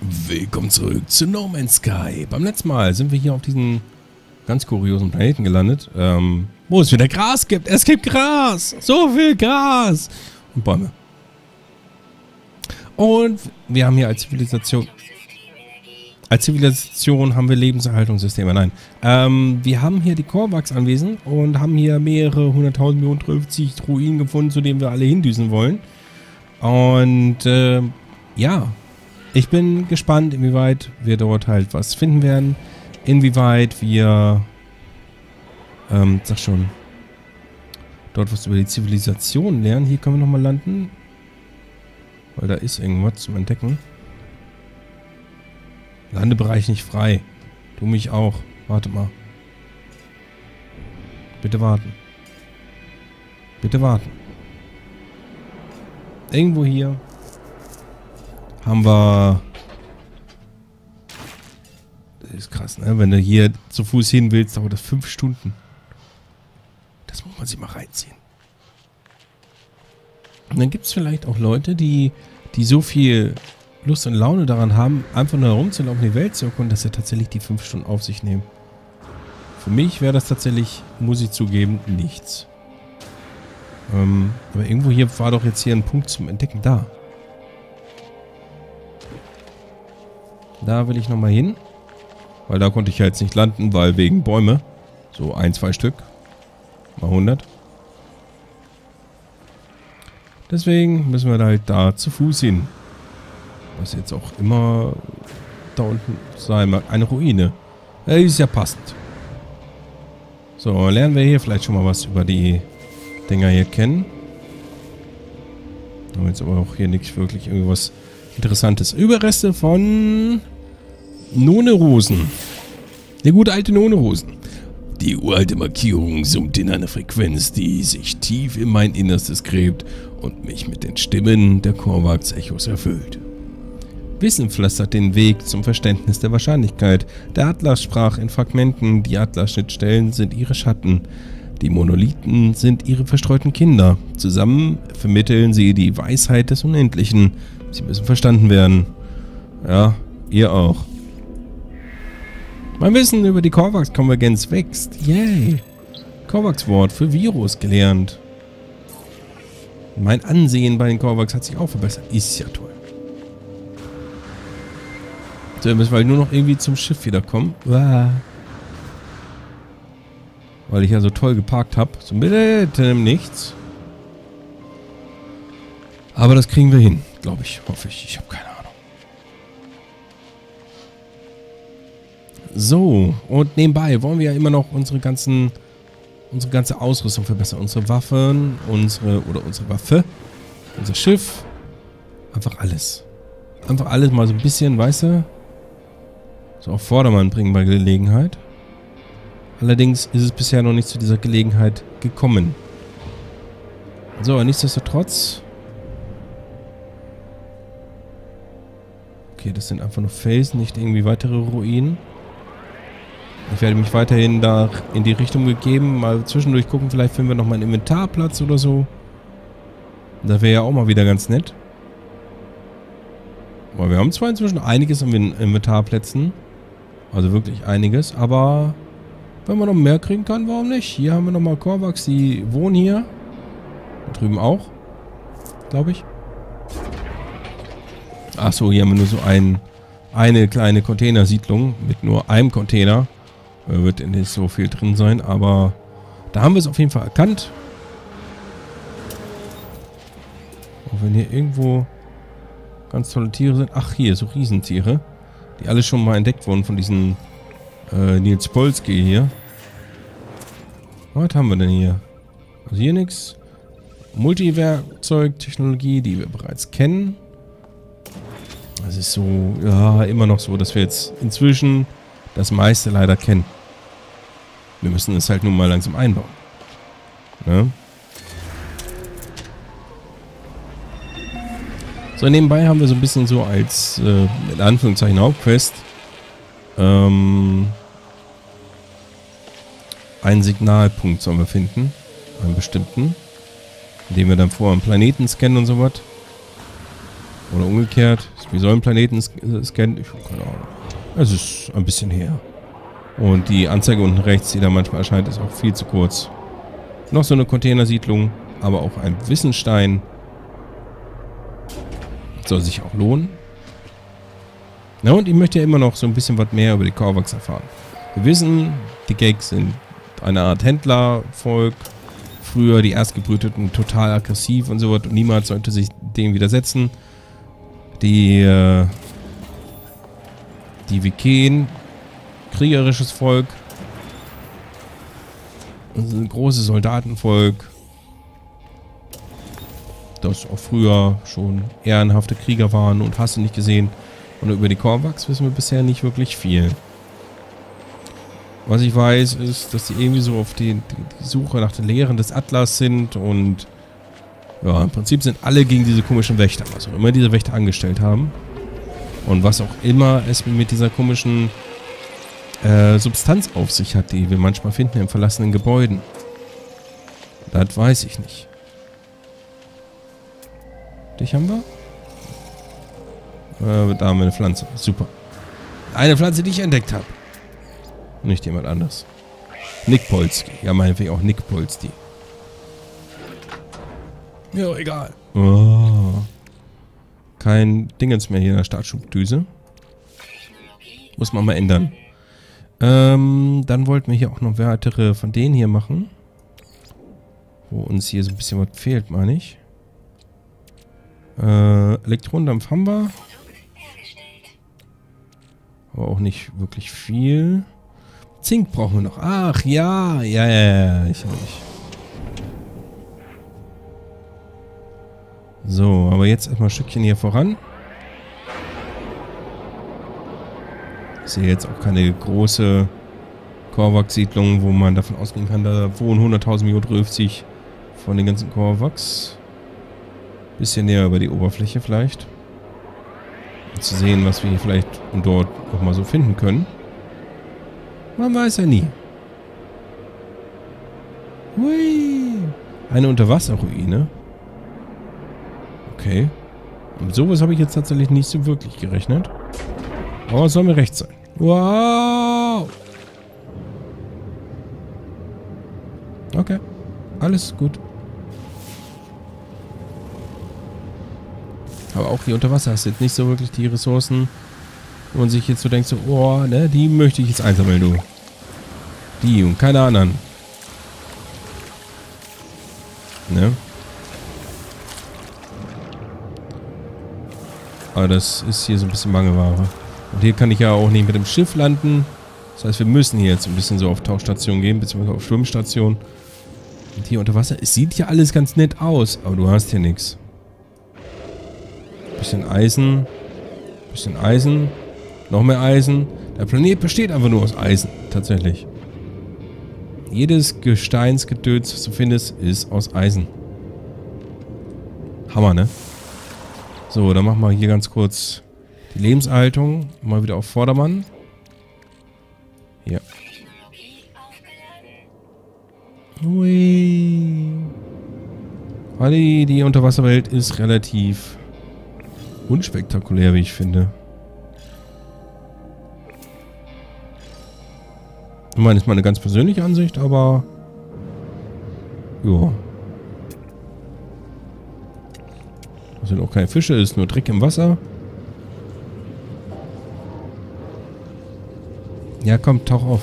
Willkommen zurück zu No Man's Sky. Beim letzten Mal sind wir hier auf diesen ganz kuriosen Planeten gelandet, ähm, wo es wieder Gras gibt. Es gibt Gras! So viel Gras! Und Bäume. Und wir haben hier als Zivilisation... Als Zivilisation haben wir Lebenserhaltungssysteme. Nein. Ähm, wir haben hier die Korvax anwesend und haben hier mehrere hunderttausend Millionen, 50 Ruinen gefunden, zu denen wir alle hindüsen wollen. Und, äh, ja, ich bin gespannt, inwieweit wir dort halt was finden werden. Inwieweit wir, ähm, sag schon, dort was über die Zivilisation lernen. Hier können wir nochmal landen. Weil da ist irgendwas zum Entdecken. Landebereich nicht frei. Du mich auch. Warte mal. Bitte warten. Bitte warten. Irgendwo hier haben wir... Das ist krass, ne? Wenn du hier zu Fuß hin willst, dauert das fünf Stunden. Das muss man sich mal reinziehen. Und dann gibt es vielleicht auch Leute, die, die so viel Lust und Laune daran haben, einfach nur herumzulaufen, die Welt zu erkunden, dass sie tatsächlich die fünf Stunden auf sich nehmen. Für mich wäre das tatsächlich, muss ich zugeben, nichts. Ähm, aber irgendwo hier war doch jetzt hier ein Punkt zum Entdecken da. Da will ich nochmal hin. Weil da konnte ich ja jetzt nicht landen, weil wegen Bäume. So ein, zwei Stück. Mal 100. Deswegen müssen wir halt da zu Fuß hin. Was jetzt auch immer da unten sein mag. Eine Ruine. Ist ja passend. So, lernen wir hier vielleicht schon mal was über die Dinger hier kennen. Haben jetzt aber auch hier nichts wirklich irgendwas Interessantes. Überreste von Nonerosen. Der gute alte Nonerosen. Die uralte Markierung summt in einer Frequenz, die sich tief in mein Innerstes gräbt und mich mit den Stimmen der Korvax-Echos erfüllt. Wissen pflastert den Weg zum Verständnis der Wahrscheinlichkeit. Der Atlas sprach in Fragmenten, die Atlas-Schnittstellen sind ihre Schatten. Die Monolithen sind ihre verstreuten Kinder. Zusammen vermitteln sie die Weisheit des Unendlichen. Sie müssen verstanden werden. Ja, ihr auch. Mein Wissen über die Korvax-Konvergenz wächst. Yay. Korvax-Wort für Virus gelernt. Mein Ansehen bei den Korvax hat sich auch verbessert. Ist ja toll. So, müssen wir halt nur noch irgendwie zum Schiff wiederkommen. Weil ich ja so toll geparkt habe. So bitte nichts. Aber das kriegen wir hin, glaube ich. Hoffe ich. Ich habe keine Ahnung. So, und nebenbei wollen wir ja immer noch unsere ganzen unsere ganze Ausrüstung verbessern. Unsere Waffen, unsere oder unsere Waffe, unser Schiff. Einfach alles. Einfach alles mal so ein bisschen, weißt du? So auf Vordermann bringen bei Gelegenheit. Allerdings ist es bisher noch nicht zu dieser Gelegenheit gekommen. So, nichtsdestotrotz Okay, das sind einfach nur Felsen, nicht irgendwie weitere Ruinen. Ich werde mich weiterhin da in die Richtung gegeben. Mal zwischendurch gucken, vielleicht finden wir nochmal einen Inventarplatz oder so. Das wäre ja auch mal wieder ganz nett. Aber wir haben zwar inzwischen einiges an Inventarplätzen. Also wirklich einiges. Aber wenn man noch mehr kriegen kann, warum nicht? Hier haben wir nochmal Korvax, die wohnen hier. Da drüben auch. Glaube ich. Achso, hier haben wir nur so ein, eine kleine Containersiedlung mit nur einem Container. Da wird nicht so viel drin sein, aber da haben wir es auf jeden Fall erkannt. Auch wenn hier irgendwo ganz tolle Tiere sind. Ach, hier, so Riesentiere. Die alle schon mal entdeckt wurden von diesen äh, Nils Polski hier. Was haben wir denn hier? Also hier nichts. Multiwerkzeugtechnologie, die wir bereits kennen. Es ist so, ja, immer noch so, dass wir jetzt inzwischen das meiste leider kennen. Wir müssen es halt nun mal langsam einbauen. Ne? So, nebenbei haben wir so ein bisschen so als, äh, in Anführungszeichen, Hauptquest ähm, einen Signalpunkt sollen wir finden. Einen bestimmten. Indem wir dann vorher einen Planeten scannen und so was. Oder umgekehrt. Wie soll ein Planeten scannen? Ich habe keine Ahnung. Es ist ein bisschen her. Und die Anzeige unten rechts, die da manchmal erscheint, ist auch viel zu kurz. Noch so eine Containersiedlung, aber auch ein Wissenstein. Soll sich auch lohnen. Na und ich möchte ja immer noch so ein bisschen was mehr über die Korvax erfahren. Wir wissen, die Gags sind eine Art Händlervolk. Früher die Erstgebrüteten total aggressiv und so was und niemand sollte sich dem widersetzen. Die, äh, die Viken, kriegerisches Volk. Ein großes Soldatenvolk. Das auch früher schon ehrenhafte Krieger waren und hast du nicht gesehen. Und über die Korvax wissen wir bisher nicht wirklich viel. Was ich weiß, ist, dass die irgendwie so auf die, die Suche nach den Lehren des Atlas sind und ja, im Prinzip sind alle gegen diese komischen Wächter, was auch immer diese Wächter angestellt haben. Und was auch immer es mit dieser komischen äh, Substanz auf sich hat, die wir manchmal finden in verlassenen Gebäuden. Das weiß ich nicht. Dich haben wir? Äh, da haben wir eine Pflanze. Super. Eine Pflanze, die ich entdeckt habe. Nicht jemand anders. Nick Polski. Ja, meinetwegen auch Nick Polski. Ja, egal. Oh. Kein Dingens mehr hier in der Startschubdüse. Muss man mal ändern. Ähm, dann wollten wir hier auch noch weitere von denen hier machen. Wo uns hier so ein bisschen was fehlt, meine ich. Äh, Elektronendampf haben wir. Aber auch nicht wirklich viel. Zink brauchen wir noch. Ach, ja. Ja, ja, ja. Ich, ich. So, aber jetzt erstmal ein Stückchen hier voran. Ich sehe jetzt auch keine große Korvax-Siedlung, wo man davon ausgehen kann, da wohnen 100.000 Millionen von den ganzen Korvax. Bisschen näher über die Oberfläche vielleicht. Um zu sehen, was wir hier vielleicht und dort nochmal so finden können. Man weiß ja nie. Hui. Eine Unterwasserruine. Okay. Und sowas habe ich jetzt tatsächlich nicht so wirklich gerechnet. Aber es soll mir recht sein. Wow. Okay. Alles gut. Aber auch hier unter Wasser hast du jetzt nicht so wirklich die Ressourcen, wo man sich jetzt so denkt, so, oh, ne, die möchte ich jetzt einsammeln, du. Die und keine anderen. Ne? Aber das ist hier so ein bisschen Mangelware. Und hier kann ich ja auch nicht mit dem Schiff landen. Das heißt, wir müssen hier jetzt ein bisschen so auf Tauchstation gehen, beziehungsweise auf Schwimmstation. Und hier unter Wasser. Es sieht ja alles ganz nett aus, aber du hast hier nichts. Bisschen Eisen. Bisschen Eisen. Noch mehr Eisen. Der Planet besteht einfach nur aus Eisen, tatsächlich. Jedes Gesteinsgedöns, was du findest, ist aus Eisen. Hammer, ne? So, dann machen wir hier ganz kurz die Lebenserhaltung. Mal wieder auf Vordermann. Hier. Ui. Weil die, Unterwasserwelt ist relativ unspektakulär, wie ich finde. Ich meine, ist meine ganz persönliche Ansicht, aber... Ja. Das sind auch keine Fische, ist nur Dreck im Wasser. Ja, komm, tauch auf.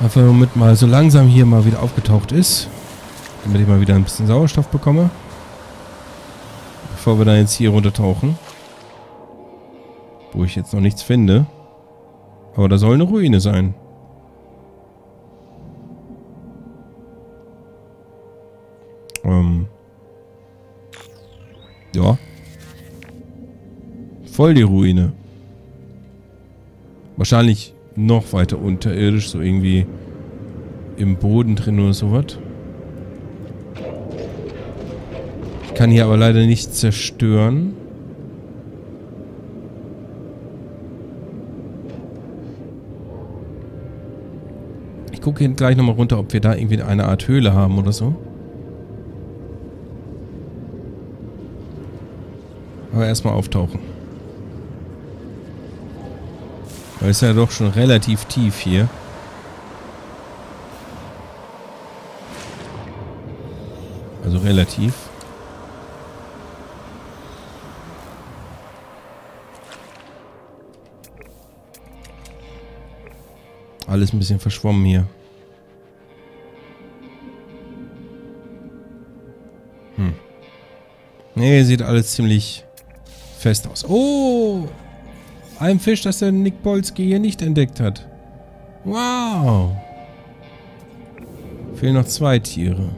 Einfach damit mal so langsam hier mal wieder aufgetaucht ist. Damit ich mal wieder ein bisschen Sauerstoff bekomme. Bevor wir dann jetzt hier runtertauchen. Wo ich jetzt noch nichts finde. Aber da soll eine Ruine sein. Ja. Voll die Ruine. Wahrscheinlich noch weiter unterirdisch, so irgendwie im Boden drin oder sowas. Ich kann hier aber leider nicht zerstören. Ich gucke gleich nochmal runter, ob wir da irgendwie eine Art Höhle haben oder so. Aber erstmal auftauchen. Weil es ist ja doch schon relativ tief hier. Also relativ. Alles ein bisschen verschwommen hier. Hm. Nee, sieht alles ziemlich fest aus. Oh! Ein Fisch, das der Nick Bolski hier nicht entdeckt hat. Wow! Fehlen noch zwei Tiere.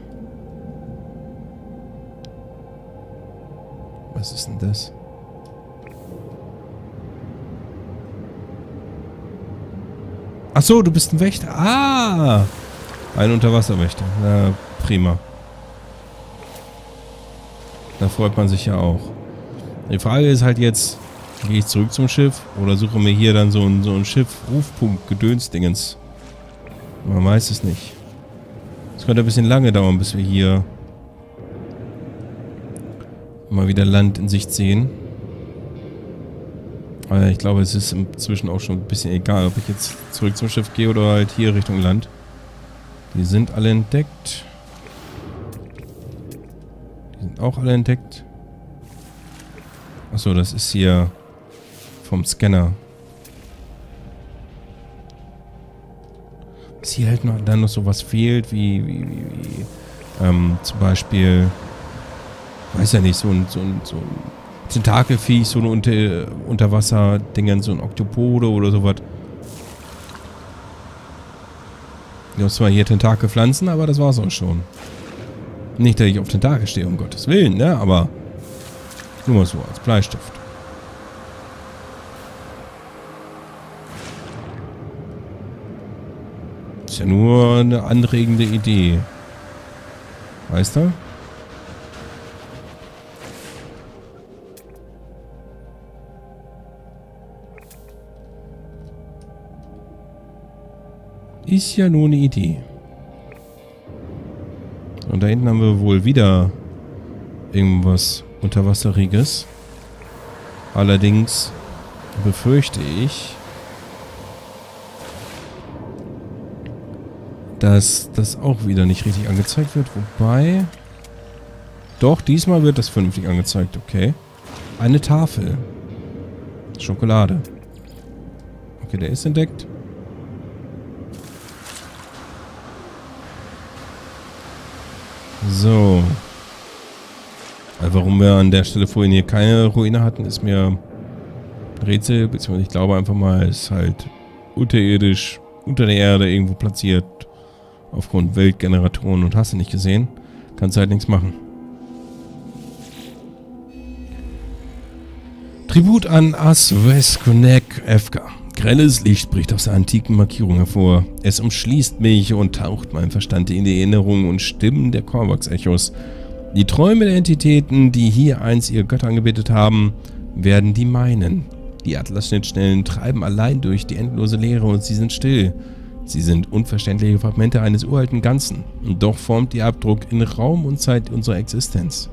Was ist denn das? Ach so, du bist ein Wächter. Ah! Ein Unterwasserwächter. Na, prima. Da freut man sich ja auch. Die Frage ist halt jetzt, gehe ich zurück zum Schiff oder suche mir hier dann so ein, so ein Schiff-Rufpunkt-Gedönsdingens. Man weiß es nicht. Es könnte ein bisschen lange dauern, bis wir hier mal wieder Land in Sicht sehen. Aber ich glaube, es ist inzwischen auch schon ein bisschen egal, ob ich jetzt zurück zum Schiff gehe oder halt hier Richtung Land. Die sind alle entdeckt. Die sind auch alle entdeckt. Achso, das ist hier vom Scanner. Dass hier halt noch, dann noch sowas fehlt, wie, wie, wie, wie ähm, zum Beispiel, weiß ja nicht, so ein, so ein, so ein Tentakelviech, so ein Unter Unterwasser-Dingen, so ein Oktopode oder sowas. Ich habe zwar hier Tentakelpflanzen, aber das war's auch schon. Nicht, dass ich auf Tentakel stehe, um Gottes Willen, ne? Aber nur so, als Bleistift. Ist ja nur eine anregende Idee. Weißt du? Ist ja nur eine Idee. Und da hinten haben wir wohl wieder irgendwas Unterwasseriges. Allerdings befürchte ich, dass das auch wieder nicht richtig angezeigt wird. Wobei... Doch, diesmal wird das vernünftig angezeigt. Okay. Eine Tafel. Schokolade. Okay, der ist entdeckt. So. Warum wir an der Stelle vorhin hier keine Ruine hatten, ist mir Rätsel, beziehungsweise ich glaube einfach mal, es ist halt unterirdisch, unter der Erde irgendwo platziert. Aufgrund Weltgeneratoren und hast du nicht gesehen. Kannst halt nichts machen. Tribut an Asveskunek Efka. Grelles Licht bricht aus der antiken Markierung hervor. Es umschließt mich und taucht mein Verstand in die Erinnerungen und Stimmen der Korvax-Echos. Die Träume der Entitäten, die hier einst ihr Götter angebetet haben, werden die meinen. Die Atlas-Schnittstellen treiben allein durch die endlose Leere und sie sind still. Sie sind unverständliche Fragmente eines uralten Ganzen. Und doch formt ihr Abdruck in Raum und Zeit unserer Existenz.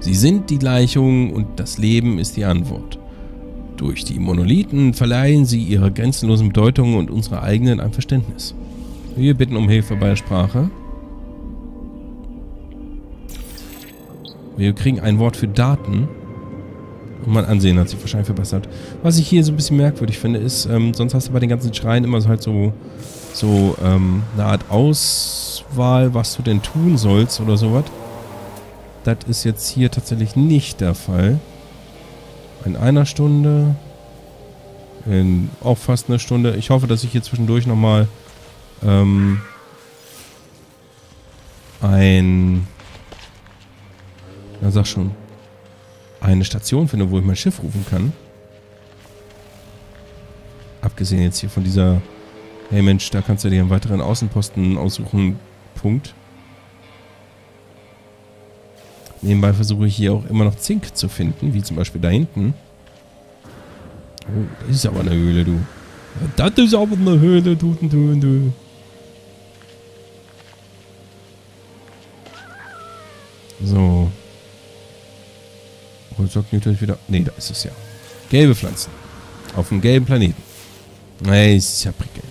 Sie sind die Gleichung und das Leben ist die Antwort. Durch die Monolithen verleihen sie ihrer grenzenlosen Bedeutung und unserer eigenen ein Verständnis. Wir bitten um Hilfe bei der Sprache. Wir kriegen ein Wort für Daten. Und mein Ansehen hat sich wahrscheinlich verbessert. Was ich hier so ein bisschen merkwürdig finde, ist, ähm, sonst hast du bei den ganzen Schreien immer so halt so, so ähm, eine Art Auswahl, was du denn tun sollst oder sowas. Das ist jetzt hier tatsächlich nicht der Fall in einer Stunde, in auch fast einer Stunde. Ich hoffe, dass ich hier zwischendurch nochmal ähm, ein, na sag schon, eine Station finde, wo ich mein Schiff rufen kann. Abgesehen jetzt hier von dieser, hey Mensch, da kannst du dir einen weiteren Außenposten aussuchen, Punkt. Nebenbei versuche ich hier auch immer noch Zink zu finden, wie zum Beispiel da hinten. Oh, das ist aber eine Höhle, du. Das ist aber eine Höhle, du, du, du. So. Wo sagt natürlich wieder... Nee, da ist es ja. Gelbe Pflanzen. Auf dem gelben Planeten. Nee, ist ja prickelnd.